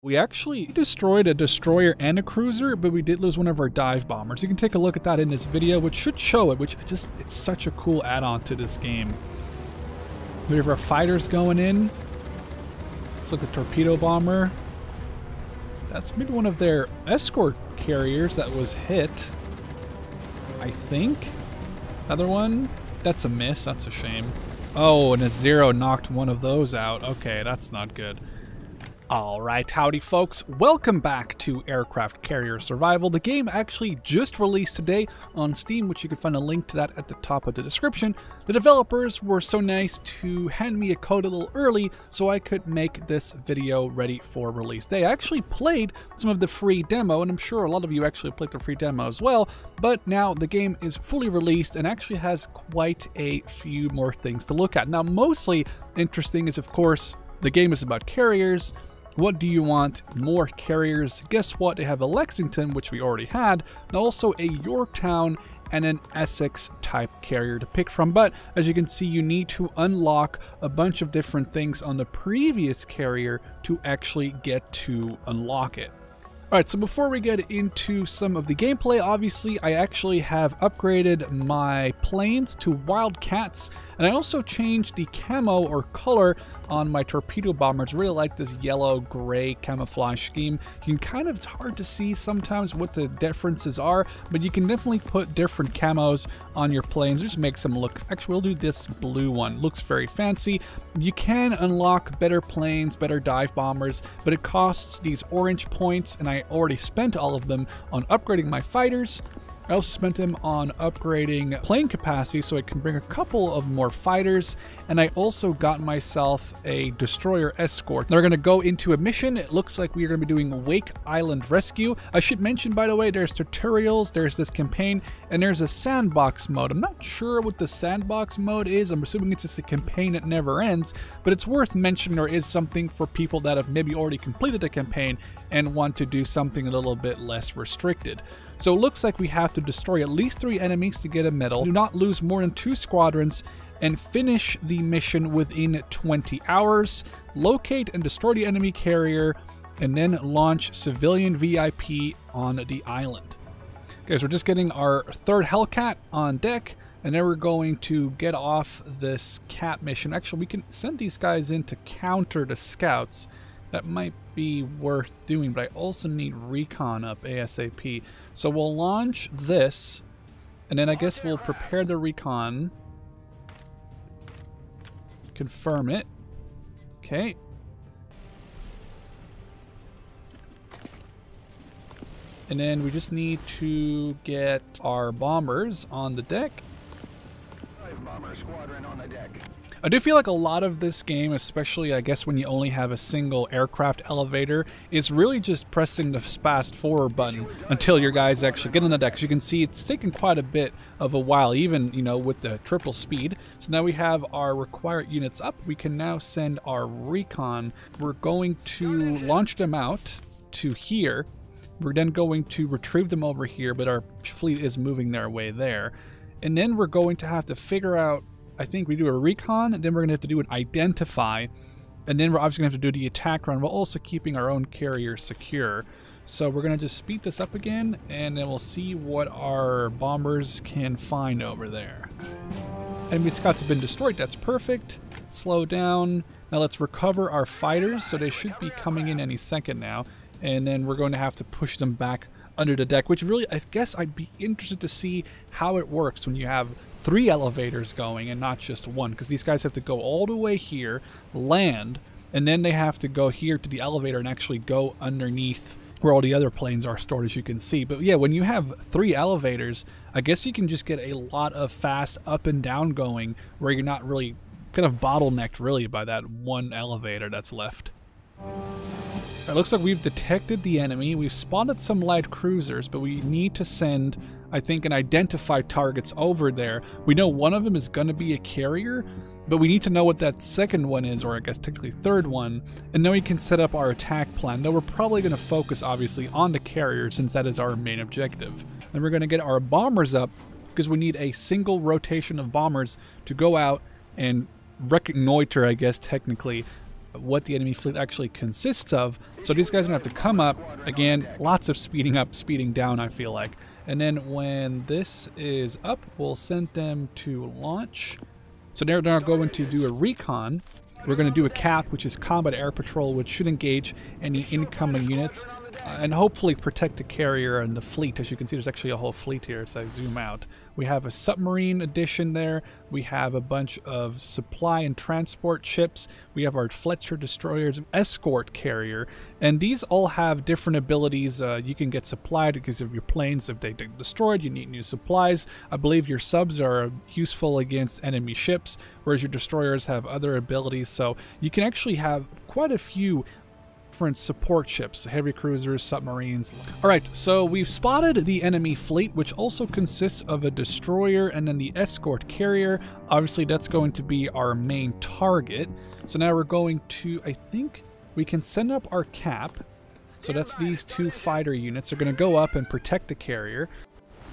We actually destroyed a destroyer and a cruiser, but we did lose one of our dive bombers. You can take a look at that in this video, which should show it, which just, it's such a cool add-on to this game. We have our fighters going in. Let's look at torpedo bomber. That's maybe one of their escort carriers that was hit. I think. Another one. That's a miss. That's a shame. Oh, and a zero knocked one of those out. Okay, that's not good. Alright, howdy folks, welcome back to Aircraft Carrier Survival. The game actually just released today on Steam, which you can find a link to that at the top of the description. The developers were so nice to hand me a code a little early so I could make this video ready for release. They actually played some of the free demo, and I'm sure a lot of you actually played the free demo as well, but now the game is fully released and actually has quite a few more things to look at. Now, mostly interesting is, of course, the game is about carriers, what do you want? More carriers. Guess what? They have a Lexington, which we already had, and also a Yorktown and an Essex type carrier to pick from. But as you can see, you need to unlock a bunch of different things on the previous carrier to actually get to unlock it. Alright, so before we get into some of the gameplay, obviously I actually have upgraded my planes to Wildcats, and I also changed the camo or color on my torpedo bombers. Really like this yellow-gray camouflage scheme. You can kind of, it's hard to see sometimes what the differences are, but you can definitely put different camos on your planes. It just makes them look, actually we'll do this blue one. Looks very fancy. You can unlock better planes, better dive bombers, but it costs these orange points, and I already spent all of them on upgrading my fighters. I also spent them on upgrading plane capacity so I can bring a couple of more fighters, and I also got myself a destroyer escort. Now we're going to go into a mission. It looks like we are going to be doing Wake Island Rescue. I should mention, by the way, there's tutorials, there's this campaign, and there's a sandbox mode. I'm not sure what the sandbox mode is. I'm assuming it's just a campaign that never ends, but it's worth mentioning there is something for people that have maybe already completed a campaign and want to do something a little bit less restricted. So it looks like we have to destroy at least three enemies to get a medal, do not lose more than two squadrons, and finish the mission within 20 hours, locate and destroy the enemy carrier, and then launch civilian VIP on the island. So we're just getting our third Hellcat on deck, and then we're going to get off this cat mission. Actually, we can send these guys in to counter the scouts. That might be worth doing, but I also need recon up ASAP. So we'll launch this, and then I guess we'll prepare the recon. Confirm it. Okay. And then we just need to get our bombers on the deck. Bomber squadron on the deck. I do feel like a lot of this game, especially I guess when you only have a single aircraft elevator, is really just pressing the fast forward button until your guys actually get on the deck. As you can see, it's taken quite a bit of a while, even, you know, with the triple speed. So now we have our required units up. We can now send our recon. We're going to launch them out to here. We're then going to retrieve them over here, but our fleet is moving their way there. And then we're going to have to figure out I think we do a recon, and then we're going to have to do an identify, and then we're obviously going to have to do the attack run while also keeping our own carrier secure. So we're going to just speed this up again, and then we'll see what our bombers can find over there. Enemy scouts have been destroyed, that's perfect. Slow down. Now let's recover our fighters, so they should be coming in any second now. And then we're going to have to push them back under the deck, which really, I guess I'd be interested to see how it works when you have three elevators going and not just one because these guys have to go all the way here, land, and then they have to go here to the elevator and actually go underneath where all the other planes are stored as you can see. But yeah, when you have three elevators, I guess you can just get a lot of fast up and down going where you're not really kind of bottlenecked really by that one elevator that's left. It looks like we've detected the enemy. We've spotted some light cruisers, but we need to send, I think, and identify targets over there. We know one of them is going to be a carrier, but we need to know what that second one is, or I guess technically third one, and then we can set up our attack plan. Though we're probably going to focus, obviously, on the carrier since that is our main objective. And we're going to get our bombers up because we need a single rotation of bombers to go out and reconnoiter, I guess, technically, what the enemy fleet actually consists of. So these guys are going to have to come up. Again, lots of speeding up, speeding down, I feel like. And then when this is up, we'll send them to launch. So they're going to do a recon. We're going to do a cap, which is combat air patrol, which should engage any incoming units uh, and hopefully protect the carrier and the fleet. As you can see, there's actually a whole fleet here as I zoom out. We have a submarine edition there. We have a bunch of supply and transport ships. We have our Fletcher destroyers, escort carrier, and these all have different abilities. Uh, you can get supplied because of your planes. If they get destroyed, you need new supplies. I believe your subs are useful against enemy ships, whereas your destroyers have other abilities. So you can actually have quite a few different support ships, heavy cruisers, submarines. Alright, so we've spotted the enemy fleet, which also consists of a destroyer and then the escort carrier. Obviously, that's going to be our main target. So now we're going to, I think, we can send up our cap. So that's these two fighter units. They're going to go up and protect the carrier.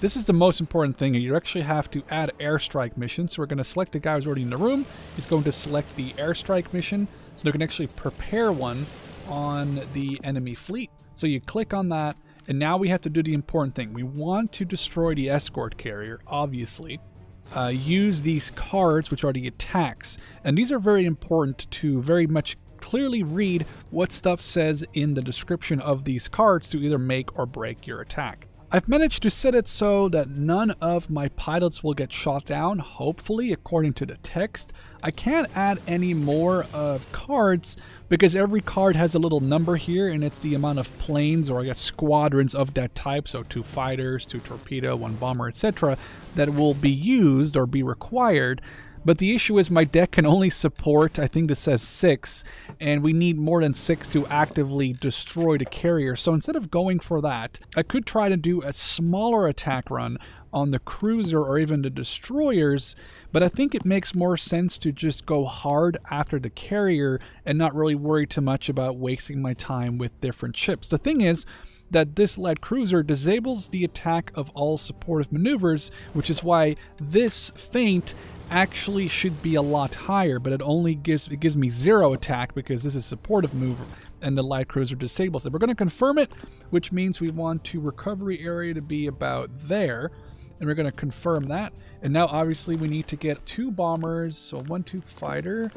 This is the most important thing. You actually have to add airstrike missions. So we're going to select the guy who's already in the room. He's going to select the airstrike mission. So they can actually prepare one on the enemy fleet. So you click on that, and now we have to do the important thing. We want to destroy the escort carrier, obviously. Uh, use these cards, which are the attacks. And these are very important to very much clearly read what stuff says in the description of these cards to either make or break your attack. I've managed to set it so that none of my pilots will get shot down, hopefully, according to the text. I can't add any more of cards because every card has a little number here and it's the amount of planes or I guess squadrons of that type, so two fighters, two torpedo, one bomber, etc., that will be used or be required but the issue is my deck can only support, I think this says 6, and we need more than 6 to actively destroy the carrier. So instead of going for that, I could try to do a smaller attack run on the cruiser or even the destroyers, but I think it makes more sense to just go hard after the carrier and not really worry too much about wasting my time with different ships. The thing is, that this light cruiser disables the attack of all supportive maneuvers, which is why this feint actually should be a lot higher, but it only gives it gives me zero attack because this is supportive move and the light cruiser disables it. We're going to confirm it, which means we want to recovery area to be about there. And we're going to confirm that. And now obviously we need to get two bombers. So one, two fighter,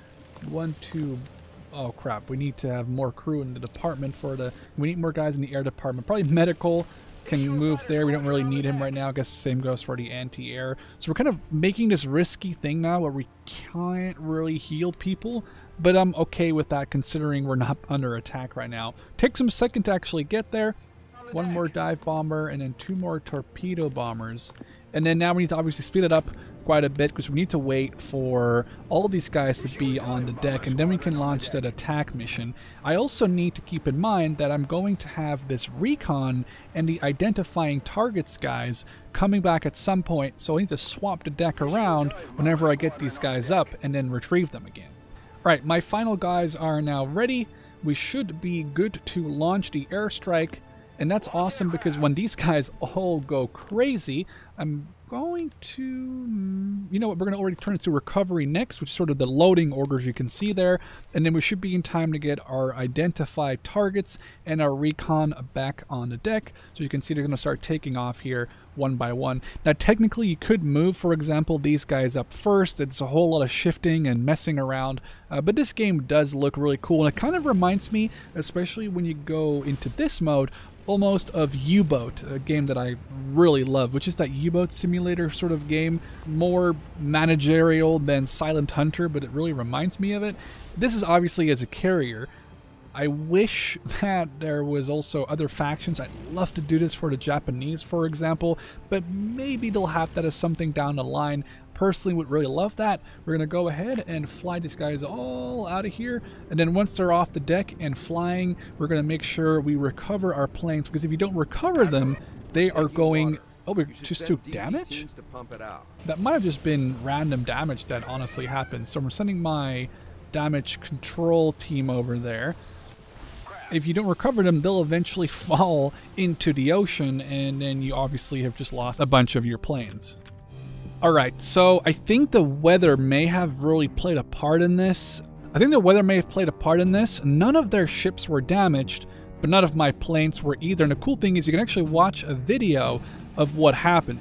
one, two oh crap, we need to have more crew in the department for the, we need more guys in the air department. Probably medical, can move there. We don't really need him right now. I guess the same goes for the anti-air. So we're kind of making this risky thing now where we can't really heal people. But I'm okay with that considering we're not under attack right now. Takes some second to actually get there. One more dive bomber and then two more torpedo bombers. And then now we need to obviously speed it up quite a bit because we need to wait for all these guys to be on the deck and then we can launch that attack mission. I also need to keep in mind that I'm going to have this recon and the identifying targets guys coming back at some point so I need to swap the deck around whenever I get these guys up and then retrieve them again. Alright, my final guys are now ready. We should be good to launch the airstrike and that's awesome because when these guys all go crazy, I'm going to, you know what, we're going to already turn it to recovery next, which is sort of the loading orders you can see there. And then we should be in time to get our identified targets and our recon back on the deck. So you can see they're going to start taking off here one by one. Now, technically, you could move, for example, these guys up first. It's a whole lot of shifting and messing around, uh, but this game does look really cool. And it kind of reminds me, especially when you go into this mode, almost of U-Boat, a game that I really love, which is that U-Boat simulator sort of game, more managerial than Silent Hunter, but it really reminds me of it. This is obviously as a carrier. I wish that there was also other factions. I'd love to do this for the Japanese, for example, but maybe they'll have that as something down the line personally would really love that. We're going to go ahead and fly these guys all out of here. And then once they're off the deck and flying, we're going to make sure we recover our planes. Because if you don't recover them, they are going... Oh, we're just to damage? That might have just been random damage that honestly happened. So we're sending my damage control team over there if you don't recover them, they'll eventually fall into the ocean, and then you obviously have just lost a bunch of your planes. Alright, so I think the weather may have really played a part in this. I think the weather may have played a part in this. None of their ships were damaged, but none of my planes were either. And the cool thing is you can actually watch a video of what happened.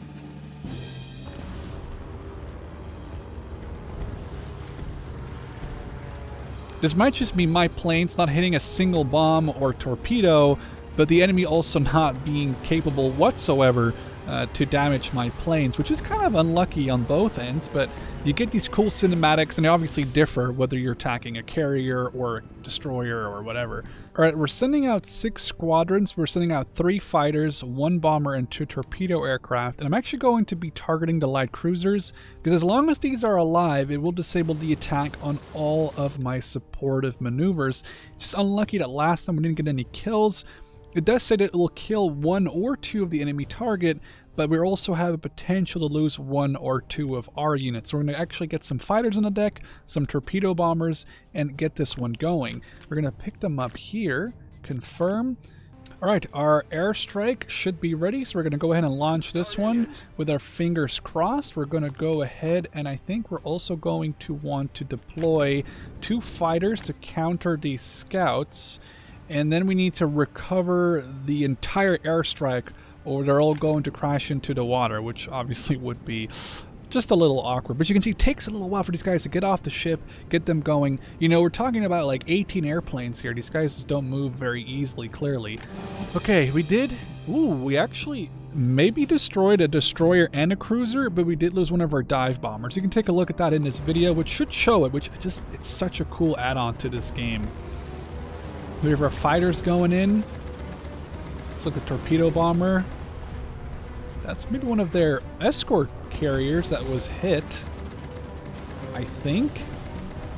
This might just be my planes not hitting a single bomb or torpedo, but the enemy also not being capable whatsoever uh, to damage my planes, which is kind of unlucky on both ends, but you get these cool cinematics, and they obviously differ whether you're attacking a carrier or a destroyer or whatever. Alright, we're sending out six squadrons. We're sending out three fighters, one bomber, and two torpedo aircraft. And I'm actually going to be targeting the light cruisers, because as long as these are alive, it will disable the attack on all of my supportive maneuvers. Just unlucky that last time we didn't get any kills. It does say that it will kill one or two of the enemy target, but we also have a potential to lose one or two of our units. So we're going to actually get some fighters on the deck, some torpedo bombers, and get this one going. We're going to pick them up here, confirm. Alright, our airstrike should be ready, so we're going to go ahead and launch this one with our fingers crossed. We're going to go ahead, and I think we're also going to want to deploy two fighters to counter these scouts, and then we need to recover the entire airstrike or they're all going to crash into the water, which obviously would be just a little awkward. But you can see it takes a little while for these guys to get off the ship, get them going. You know, we're talking about like 18 airplanes here. These guys don't move very easily, clearly. Okay, we did... Ooh, we actually maybe destroyed a destroyer and a cruiser, but we did lose one of our dive bombers. You can take a look at that in this video, which should show it, which just, it's such a cool add-on to this game. We have our fighters going in. Let's look at torpedo bomber. That's maybe one of their escort carriers that was hit. I think.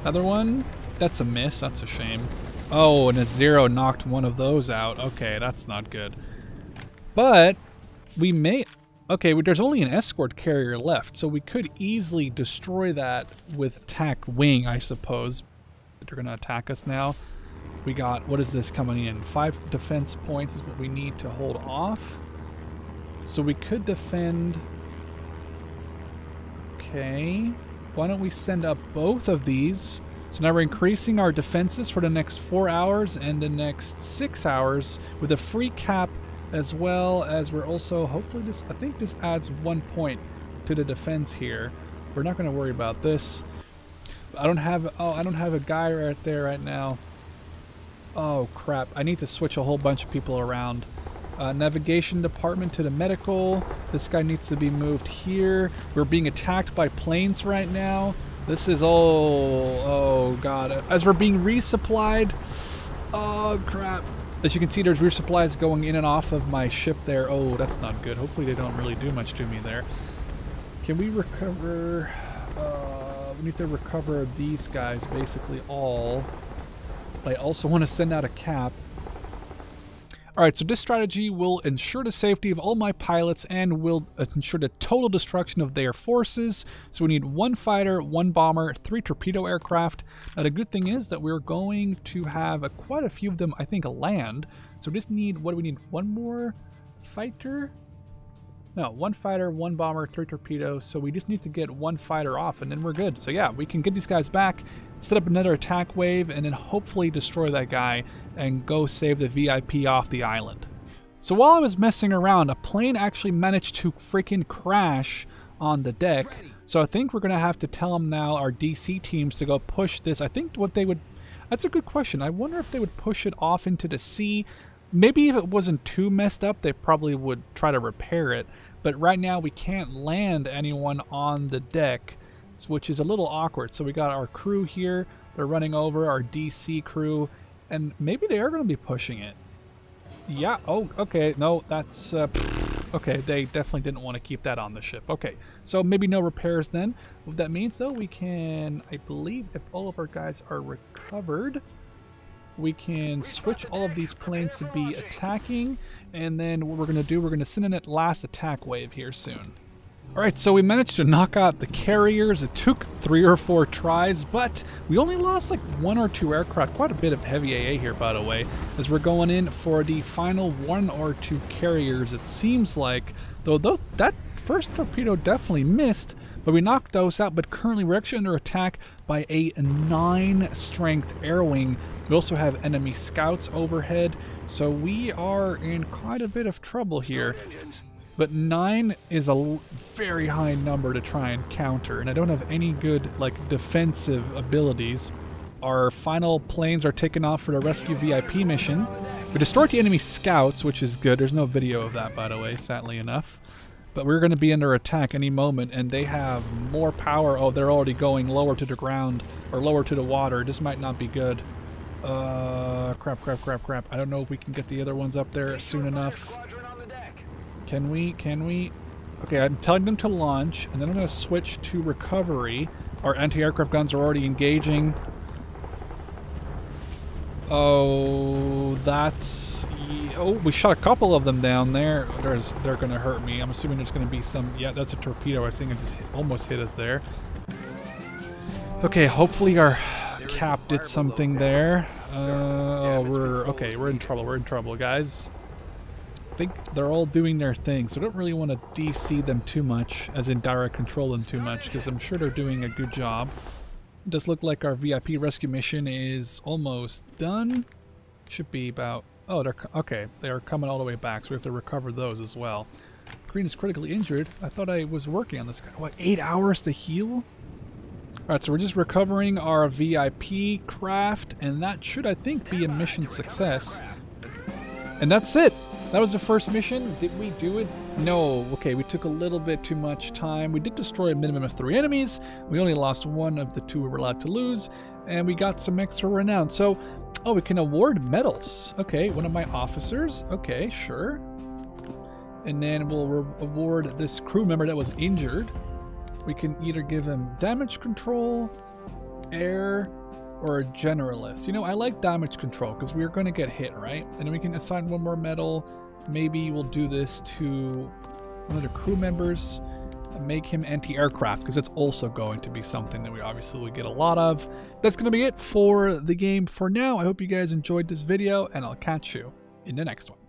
Another one. That's a miss. That's a shame. Oh, and a zero knocked one of those out. Okay, that's not good. But we may... Okay, there's only an escort carrier left, so we could easily destroy that with attack wing, I suppose. They're going to attack us now. We got, what is this coming in? Five defense points is what we need to hold off. So we could defend... Okay. Why don't we send up both of these? So now we're increasing our defenses for the next four hours and the next six hours with a free cap as well as we're also, hopefully this, I think this adds one point to the defense here. We're not going to worry about this. I don't have, oh, I don't have a guy right there right now. Oh crap, I need to switch a whole bunch of people around. Uh, navigation department to the medical. This guy needs to be moved here. We're being attacked by planes right now. This is, oh, oh god. As we're being resupplied. Oh crap. As you can see, there's resupplies going in and off of my ship there. Oh, that's not good. Hopefully they don't really do much to me there. Can we recover... Uh, we need to recover these guys, basically all. I also want to send out a cap. Alright, so this strategy will ensure the safety of all my pilots and will ensure the total destruction of their forces. So we need one fighter, one bomber, three torpedo aircraft. Now the good thing is that we're going to have a, quite a few of them, I think, land. So we just need, what do we need, one more fighter? No, one fighter, one bomber, three torpedoes. So we just need to get one fighter off and then we're good. So yeah, we can get these guys back set up another attack wave, and then hopefully destroy that guy and go save the VIP off the island. So while I was messing around, a plane actually managed to freaking crash on the deck. So I think we're going to have to tell them now, our DC teams, to go push this. I think what they would... That's a good question. I wonder if they would push it off into the sea. Maybe if it wasn't too messed up, they probably would try to repair it. But right now we can't land anyone on the deck which is a little awkward. So we got our crew here, they're running over, our DC crew, and maybe they are going to be pushing it. Yeah, oh, okay, no, that's, uh, okay, they definitely didn't want to keep that on the ship. Okay, so maybe no repairs then. What that means, though, we can, I believe, if all of our guys are recovered, we can switch all of these planes to be attacking, and then what we're going to do, we're going to send in that last attack wave here soon. Alright, so we managed to knock out the carriers. It took three or four tries, but we only lost like one or two aircraft. Quite a bit of heavy AA here, by the way, as we're going in for the final one or two carriers. It seems like, though, that first torpedo definitely missed, But we knocked those out, but currently we're actually under attack by a 9 strength air wing. We also have enemy scouts overhead, so we are in quite a bit of trouble here. But 9 is a very high number to try and counter, and I don't have any good like defensive abilities. Our final planes are taken off for the rescue VIP mission. We destroyed the enemy scouts, which is good. There's no video of that, by the way, sadly enough. But we're going to be under attack any moment, and they have more power. Oh, they're already going lower to the ground, or lower to the water. This might not be good. Uh, crap, crap, crap, crap. I don't know if we can get the other ones up there soon enough. Can we? Can we? Okay, I'm telling them to launch, and then I'm going to switch to recovery. Our anti-aircraft guns are already engaging. Oh, that's... Oh, we shot a couple of them down there. There's, they're going to hurt me. I'm assuming there's going to be some... Yeah, that's a torpedo. I think it just hit, almost hit us there. Okay, hopefully our cap did something there. Uh, oh, we're... Okay, we're in trouble. We're in trouble, guys. Think they're all doing their thing, so I don't really want to DC them too much, as in direct control them too much, because I'm sure they're doing a good job. It does look like our VIP rescue mission is almost done. Should be about... Oh, they're... Okay, they are coming all the way back, so we have to recover those as well. Green is critically injured. I thought I was working on this guy. What, eight hours to heal? Alright, so we're just recovering our VIP craft, and that should, I think, be a mission success. And that's it! That was the first mission. Did we do it? No. Okay, we took a little bit too much time. We did destroy a minimum of three enemies. We only lost one of the two we were allowed to lose. And we got some extra renown. So, oh, we can award medals. Okay, one of my officers. Okay, sure. And then we'll award this crew member that was injured. We can either give him damage control, air, or a generalist. You know, I like damage control because we're going to get hit, right? And then we can assign one more medal maybe we'll do this to one of the crew members uh, make him anti-aircraft because it's also going to be something that we obviously will get a lot of. That's going to be it for the game for now. I hope you guys enjoyed this video and I'll catch you in the next one.